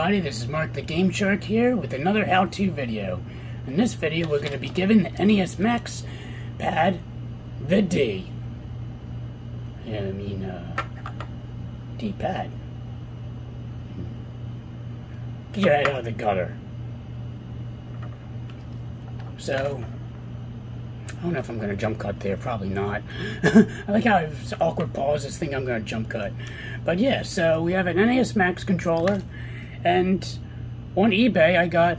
everybody, this is Mark the Game Shark here with another how-to video. In this video we're going to be giving the NES Max pad the D. Yeah, I mean, uh, D-pad. Get head out of the gutter. So, I don't know if I'm going to jump cut there. Probably not. I like how it's awkward pauses think I'm going to jump cut. But yeah, so we have an NES Max controller. And on eBay, I got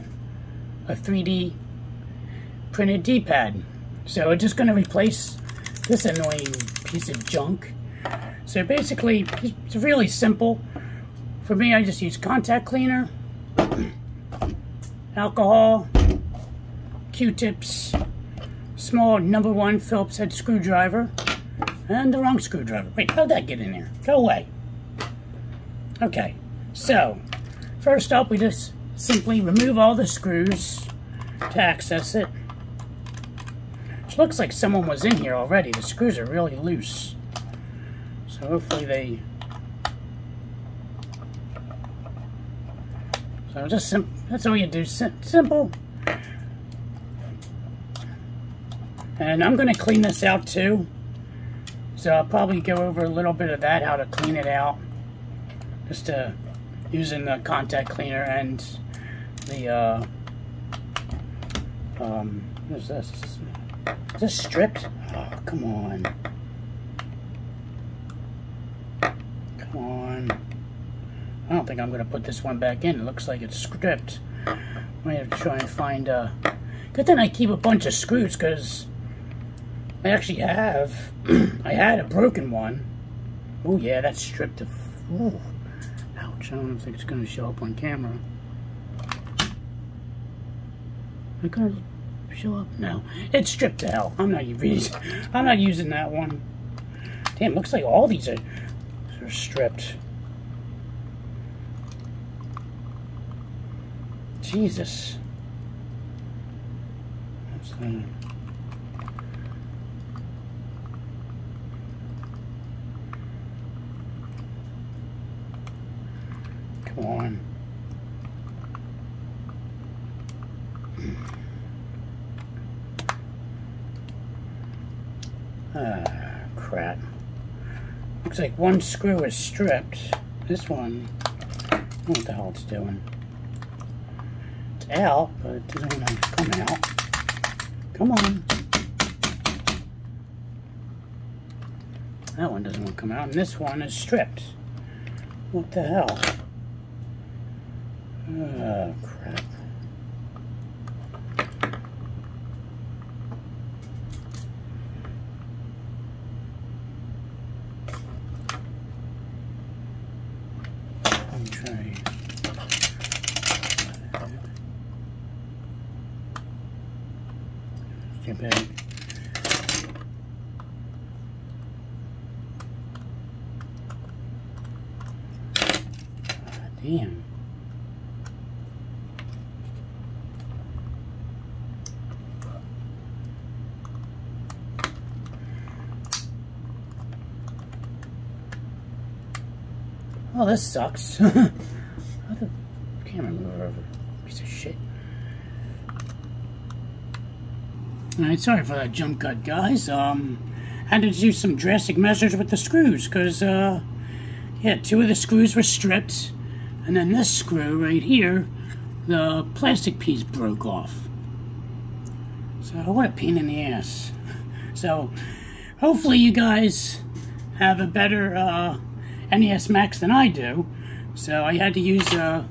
a 3D printed D-pad. So it's just going to replace this annoying piece of junk. So basically, it's really simple. For me, I just use contact cleaner, alcohol, Q-tips, small number one Phillips head screwdriver, and the wrong screwdriver. Wait, how'd that get in there? Go away. Okay, so first up, we just simply remove all the screws to access it. Looks like someone was in here already. The screws are really loose. So hopefully they... So just sim that's all you do. Sim simple. And I'm going to clean this out too. So I'll probably go over a little bit of that, how to clean it out. Just uh, using the contact cleaner and the, uh, um, what is this? Is this stripped? Oh, come on. Come on. I don't think I'm going to put this one back in. It looks like it's stripped. I'm going to try and find, uh, good thing I keep a bunch of screws because I actually have. I had a broken one. Oh yeah, that's stripped of. Ooh. Ouch! I don't think it's going to show up on camera. Am I to show up? No, it's stripped to hell. I'm not using. I'm not using that one. Damn, looks like all these are, are stripped. Jesus. That's the. Come on. Ah, crap. Looks like one screw is stripped. This one, what the hell it's doing. It's out, but it doesn't want to come out. Come on. That one doesn't want to come out, and this one is stripped. What the hell? Oh, crap. Let me try. Get back. Damn. Oh, this sucks. How the camera move over? Piece of shit. Alright, sorry for that jump cut, guys. Um, had to do some drastic measures with the screws, because, uh, yeah, two of the screws were stripped, and then this screw right here, the plastic piece broke off. So, what a pain in the ass. So, hopefully you guys have a better, uh, NES Max than I do, so I had to use uh,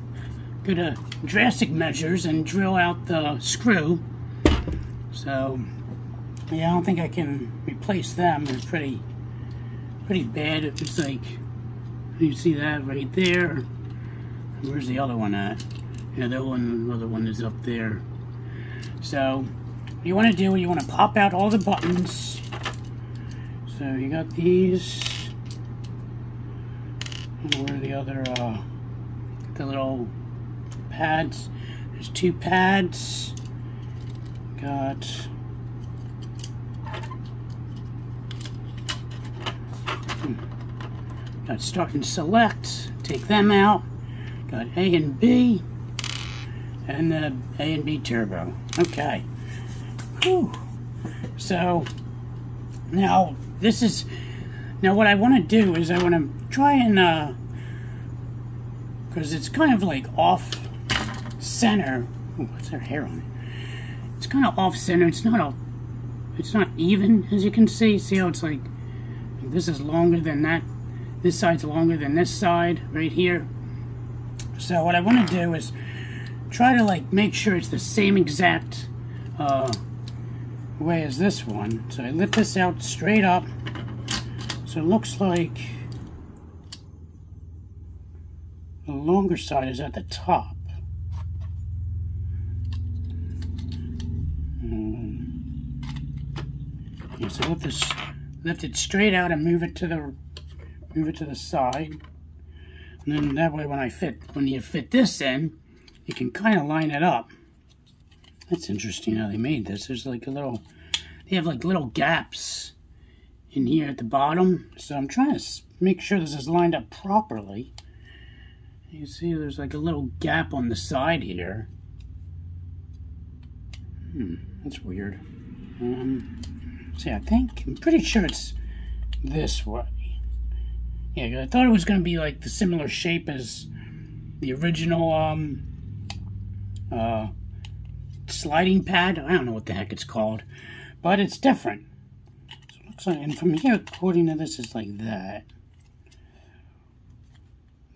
good drastic measures and drill out the screw. So, yeah, I don't think I can replace them. They're pretty, pretty bad. It's like, you see that right there. Where's the other one at? Yeah, that one, the other one is up there. So, what you want to do, you want to pop out all the buttons. So, you got these where the other, uh, the little pads. There's two pads. Got hmm, got start and select. Take them out. Got A and B, and the A and B turbo. Okay. Whew. So, now, this is, now what I want to do is I want to try and, uh, because it's kind of like off center. What's there hair on it? It's kind of off center. It's not a, it's not even, as you can see. See how it's like, this is longer than that. This side's longer than this side right here. So what I want to do is try to like make sure it's the same exact uh, way as this one. So I lift this out straight up. So it looks like the longer side is at the top. Um, yeah, so lift this, lift it straight out and move it to the, move it to the side. And then that way when I fit, when you fit this in, you can kind of line it up. That's interesting how they made this. There's like a little, they have like little gaps in here at the bottom. So I'm trying to make sure this is lined up properly. You see there's like a little gap on the side here. Hmm, that's weird. Um, see, I think, I'm pretty sure it's this way. Yeah, I thought it was going to be like the similar shape as the original um, uh, sliding pad. I don't know what the heck it's called, but it's different. So and from here, according to this, it's like that.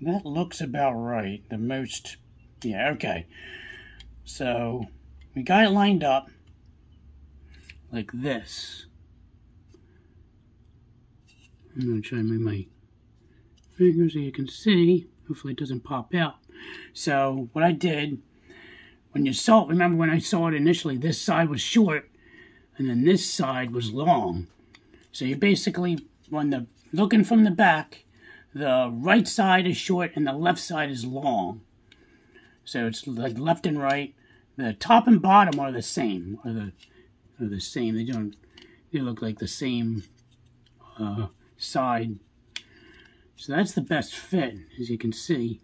That looks about right. The most, yeah, okay. So we got it lined up like this. I'm going to try and move my fingers so you can see. Hopefully it doesn't pop out. So what I did, when you saw it, remember when I saw it initially, this side was short and then this side was long. So you basically, when the looking from the back, the right side is short and the left side is long. So it's like left and right. The top and bottom are the same. Are the are the same. They don't. They look like the same uh, side. So that's the best fit, as you can see.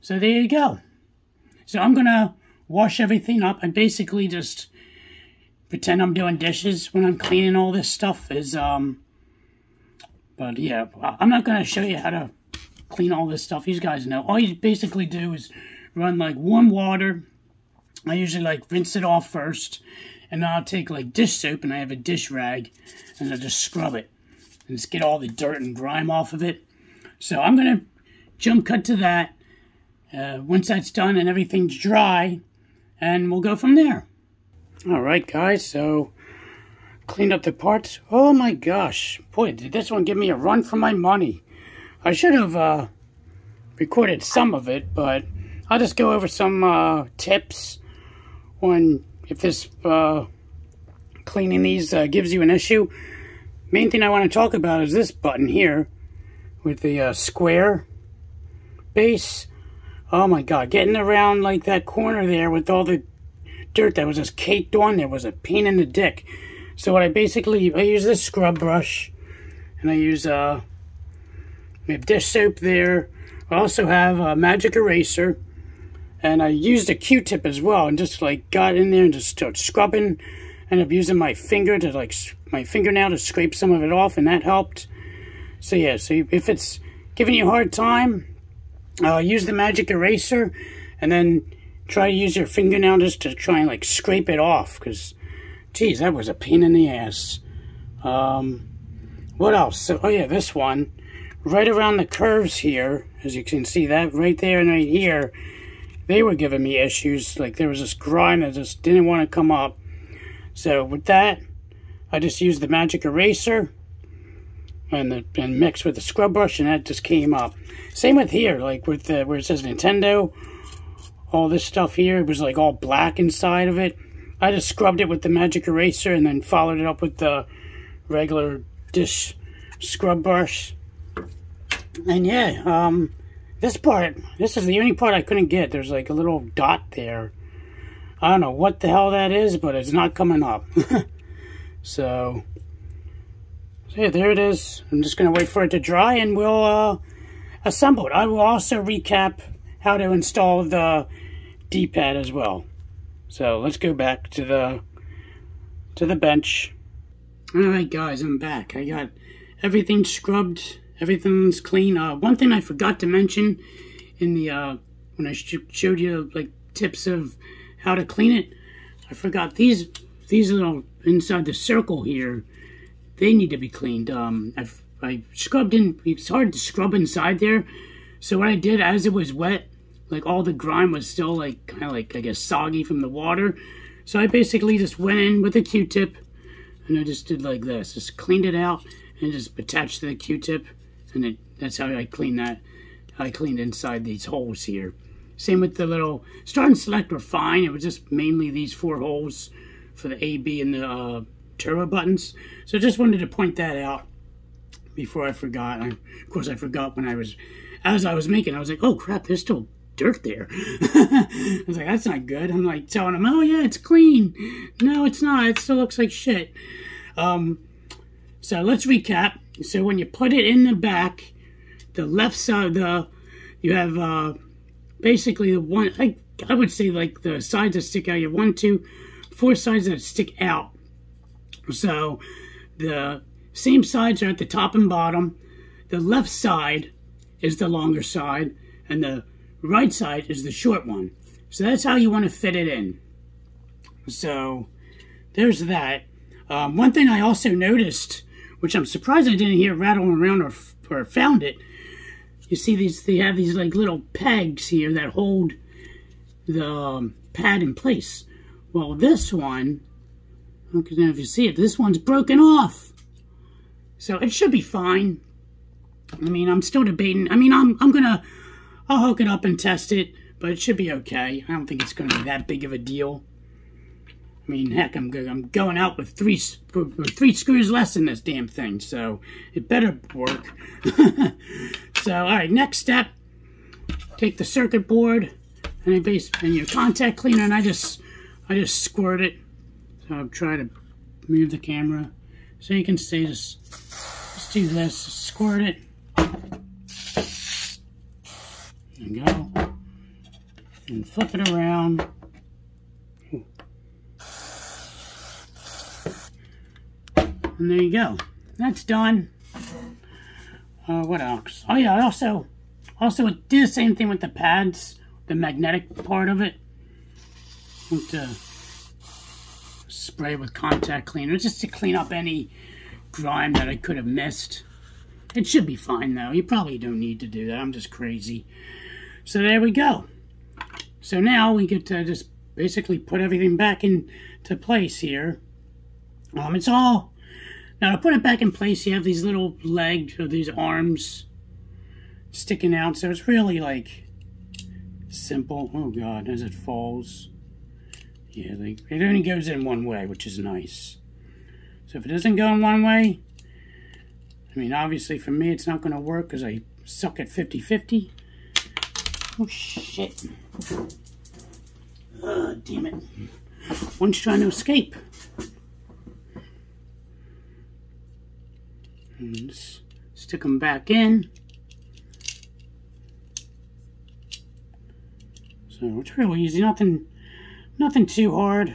So there you go. So I'm gonna wash everything up. I basically just pretend I'm doing dishes when I'm cleaning all this stuff. Is um but yeah, I'm not going to show you how to clean all this stuff. You guys know. All you basically do is run like warm water. I usually like rinse it off first. And then I'll take like dish soap and I have a dish rag. And I'll just scrub it. And just get all the dirt and grime off of it. So I'm going to jump cut to that. Uh, once that's done and everything's dry. And we'll go from there. Alright guys, so Cleaned up the parts. Oh my gosh. Boy, did this one give me a run for my money. I should have uh, recorded some of it, but I'll just go over some uh, tips on if this uh, cleaning these uh, gives you an issue. Main thing I want to talk about is this button here with the uh, square base. Oh my god, getting around like that corner there with all the dirt that was just caked on there was a pain in the dick. So what I basically, I use this scrub brush, and I use, uh, we have dish soap there. I also have a magic eraser, and I used a Q-tip as well, and just like got in there and just started scrubbing. Ended up using my finger to like, my fingernail to scrape some of it off, and that helped. So yeah, so if it's giving you a hard time, uh, use the magic eraser, and then try to use your fingernail just to try and like scrape it off, because Geez, that was a pain in the ass. Um, what else? So, oh yeah, this one. Right around the curves here, as you can see that right there and right here, they were giving me issues. Like there was this grime that just didn't want to come up. So with that, I just used the magic eraser and the and mixed with the scrub brush, and that just came up. Same with here, like with the, where it says Nintendo, all this stuff here, it was like all black inside of it. I just scrubbed it with the magic eraser and then followed it up with the regular dish scrub brush. And yeah, um, this part, this is the only part I couldn't get. There's like a little dot there. I don't know what the hell that is, but it's not coming up. so, so, yeah, there it is. I'm just going to wait for it to dry and we'll uh, assemble it. I will also recap how to install the D-pad as well. So let's go back to the to the bench. Alright guys, I'm back. I got everything scrubbed, everything's clean. Uh, one thing I forgot to mention in the uh, when I sh showed you like tips of how to clean it, I forgot these these little inside the circle here. They need to be cleaned. Um, I've I scrubbed in. It's hard to scrub inside there. So what I did as it was wet, like all the grime was still like kind of like I guess soggy from the water. So I basically just went in with a Q-tip and I just did like this, just cleaned it out and just attached to the Q-tip and it, that's how I clean that. I cleaned inside these holes here. Same with the little start and select were fine. It was just mainly these four holes for the A, B, and the uh, turbo buttons. So I just wanted to point that out before I forgot. I, of course, I forgot when I was, as I was making, I was like, oh crap, there's still dirt there. I was like, that's not good. I'm like telling him, oh yeah, it's clean. No, it's not. It still looks like shit. Um, so let's recap. So when you put it in the back, the left side, the you have uh, basically the one. I I would say like the sides that stick out. You have one, two, four sides that stick out. So the same sides are at the top and bottom. The left side is the longer side, and the right side is the short one. So that's how you want to fit it in. So there's that. Um, one thing I also noticed, which I'm surprised I didn't hear rattling around or, or found it, you see these, they have these like little pegs here that hold the um, pad in place. Well, this one, don't know if you see it, this one's broken off. So it should be fine. I mean, I'm still debating. I mean, I'm, I'm gonna, I'll hook it up and test it, but it should be okay. I don't think it's gonna be that big of a deal. I mean, heck, I'm I'm going out with three with three screws less in this damn thing, so it better work. so, all right, next step: take the circuit board and I base and your contact cleaner, and I just I just squirt it. So I'm trying to move the camera so you can see. Just just do this, squirt it. There you go, and flip it around. And there you go. That's done. Uh, what else? Oh yeah, I also, also did the same thing with the pads, the magnetic part of it. Went to spray with contact cleaner just to clean up any grime that I could have missed. It should be fine though. You probably don't need to do that. I'm just crazy. So there we go. So now we get to just basically put everything back into place here. Um, it's all now to put it back in place, you have these little legs or these arms sticking out. So it's really like simple. Oh God, as it falls. Yeah, it only goes in one way, which is nice. So if it doesn't go in one way, I mean, obviously for me it's not going to work because I suck at 50-50. Oh, shit. Uh, damn it. One's trying to escape. and stick them back in. So it's really easy, nothing, nothing too hard.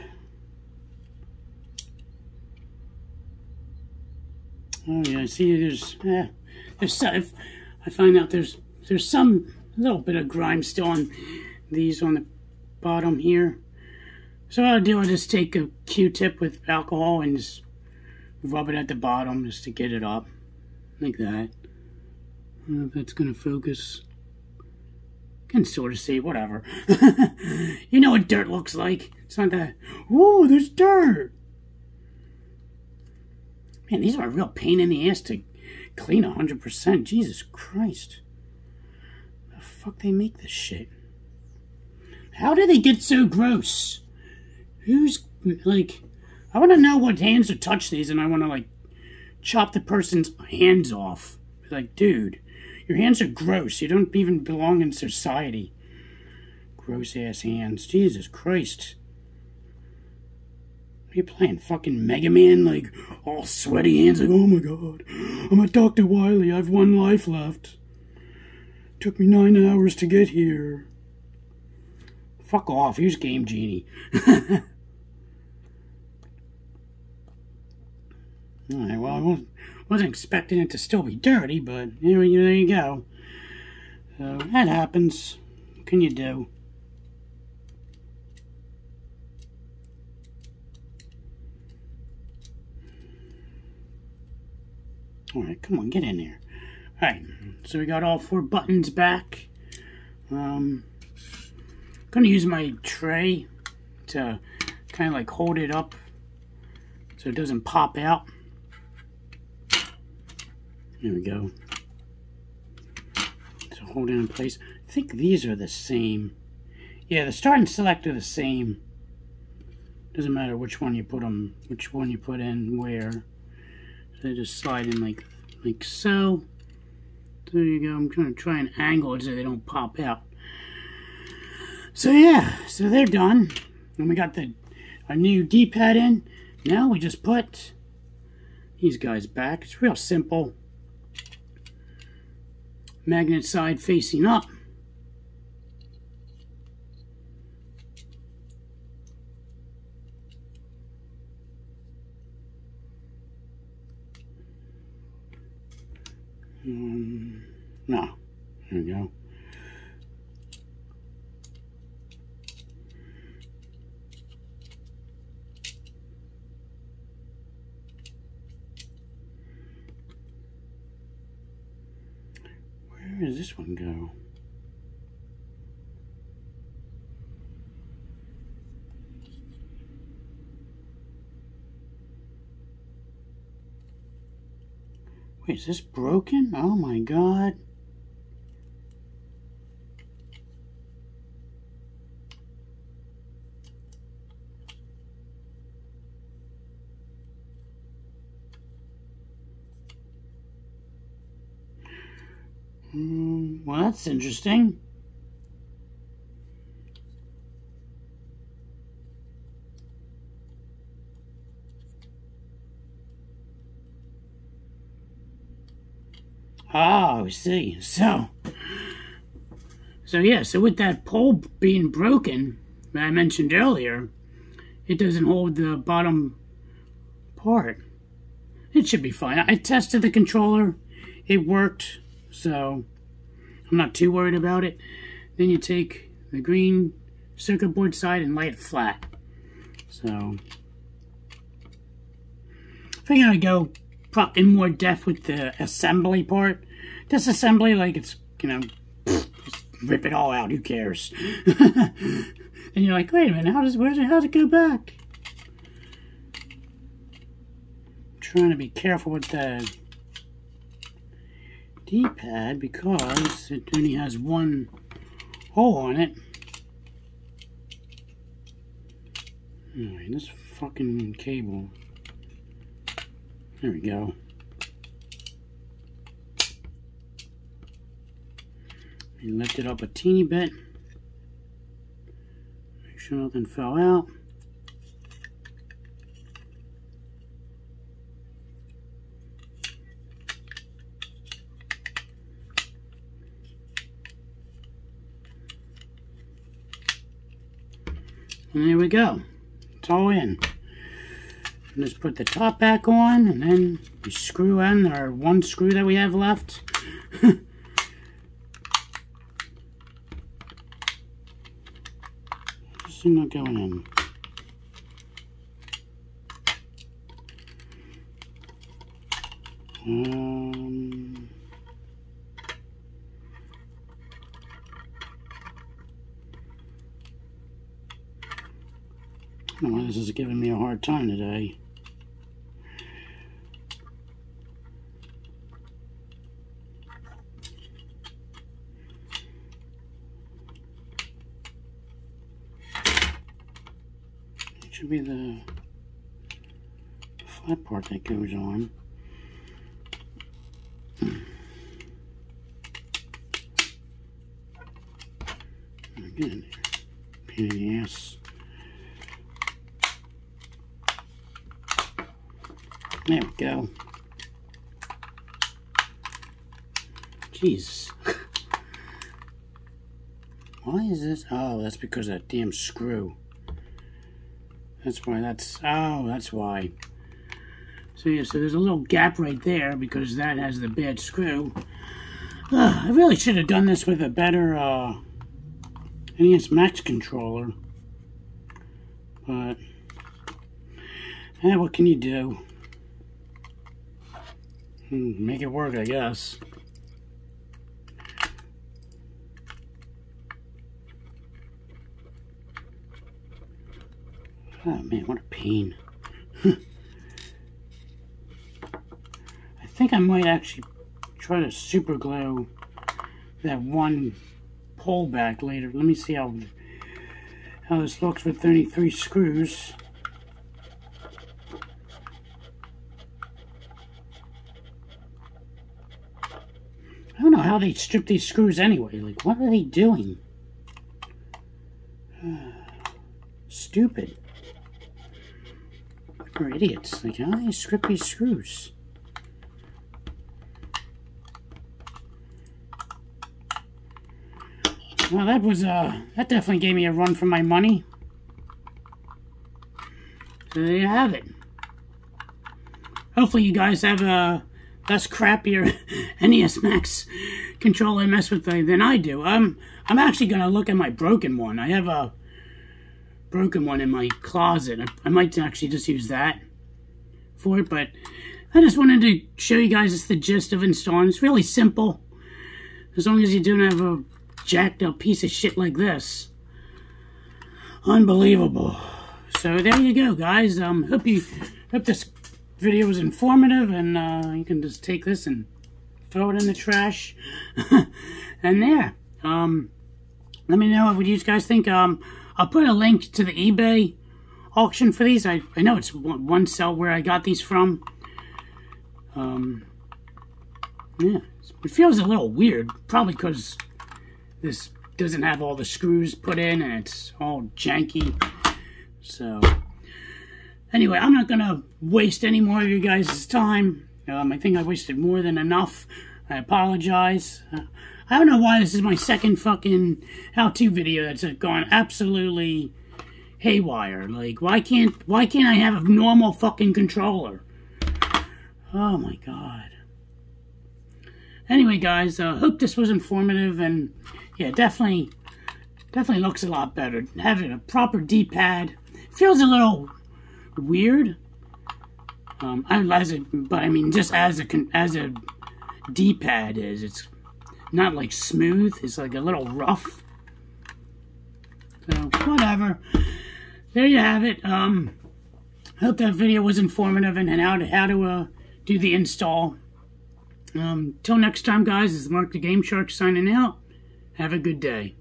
Oh yeah, see there's, eh, there's I find out there's, there's some little bit of grime still on these on the bottom here. So what I'll do, I'll just take a Q-tip with alcohol and just rub it at the bottom just to get it up like that. I don't know if that's going to focus. Can sort of see, whatever. you know what dirt looks like. It's not that, oh, there's dirt. Man, these are a real pain in the ass to clean 100%. Jesus Christ. Fuck they make this shit? How do they get so gross? Who's, like, I want to know what hands to touch these, and I want to, like, chop the person's hands off. Like, dude, your hands are gross. You don't even belong in society. Gross ass hands. Jesus Christ. Are you playing fucking Mega Man? Like, all sweaty hands, like, oh my god. I'm a Dr. Wily. I've one life left. Took me nine hours to get here. Fuck off. Here's Game Genie. Alright, well, I wasn't expecting it to still be dirty, but anyway there you go. So, that happens. What can you do? Alright, come on, get in there. Alright, so we got all four buttons back. Um, I'm going to use my tray to kind of like hold it up so it doesn't pop out. There we go. So hold it in place. I think these are the same. Yeah, the start and select are the same. Doesn't matter which one you put them, which one you put in where. So they just slide in like, like so. There you go. I'm trying to try and angle it so they don't pop out. So yeah, so they're done. And we got the our new D-pad in. Now we just put these guys back. It's real simple. Magnet side facing up. Um, no. There we go. Where does this one go? Wait, is this broken? Oh my god. Mm, well, that's interesting. Oh, I see. So, so yeah, so with that pole being broken that I mentioned earlier, it doesn't hold the bottom part. It should be fine. I tested the controller. It worked, so I'm not too worried about it. Then you take the green circuit board side and lay it flat. So, I'm going to go in more depth with the assembly part. Disassembly, like it's, you know, rip it all out, who cares? and you're like, wait a minute, how does, where's it, how's it go back? I'm trying to be careful with the D-pad because it only has one hole on it. Alright, this fucking cable there we go. And lift it up a teeny bit. Make sure nothing fell out. And there we go. It's all in. Just put the top back on, and then we screw in our one screw that we have left. Just not going in. Um, this is giving me a hard time today. It should be the flat part that goes on. Again, pain in the ass. There we go. Jesus. Why is this? Oh, that's because of that damn screw. That's why that's, oh, that's why. So yeah, so there's a little gap right there because that has the bad screw. Uh, I really should have done this with a better uh, NES Max controller. But, eh, what can you do? Make it work, I guess. Oh man, what a pain. I think I might actually try to super glue that one pole back later. Let me see how how this looks with 33 screws. I don't know how they strip these screws anyway. Like, what are they doing? Stupid. We're idiots. Like, how do they strip these screws? Well, that was, uh, that definitely gave me a run for my money. So there you have it. Hopefully you guys have a less crappier NES Max controller mess with than I do. I'm, I'm actually to look at my broken one. I have a broken one in my closet. I, I might actually just use that for it, but I just wanted to show you guys just the gist of installing. It's really simple. As long as you don't have a jacked up piece of shit like this. Unbelievable. So there you go, guys. Um, hope you hope this video was informative, and uh, you can just take this and throw it in the trash. and there. Um, let me know what you guys think. Um, I'll put a link to the eBay auction for these. I, I know it's one sell where I got these from. Um, yeah, it feels a little weird, probably because this doesn't have all the screws put in and it's all janky. So, anyway, I'm not going to waste any more of you guys' time. Um, I think I wasted more than enough. I apologize. Uh, I don't know why this is my second fucking how-to video that's gone absolutely haywire. Like, why can't why can't I have a normal fucking controller? Oh my god. Anyway, guys, uh, hope this was informative, and yeah, definitely, definitely looks a lot better. Having a proper D-pad feels a little weird. Um, as a, but I mean, just as a as a D-pad is, it's not like smooth. It's like a little rough. So, whatever. There you have it. Um, hope that video was informative and how to, how to uh, do the install. Um, till next time, guys, this is Mark the Game Shark signing out. Have a good day.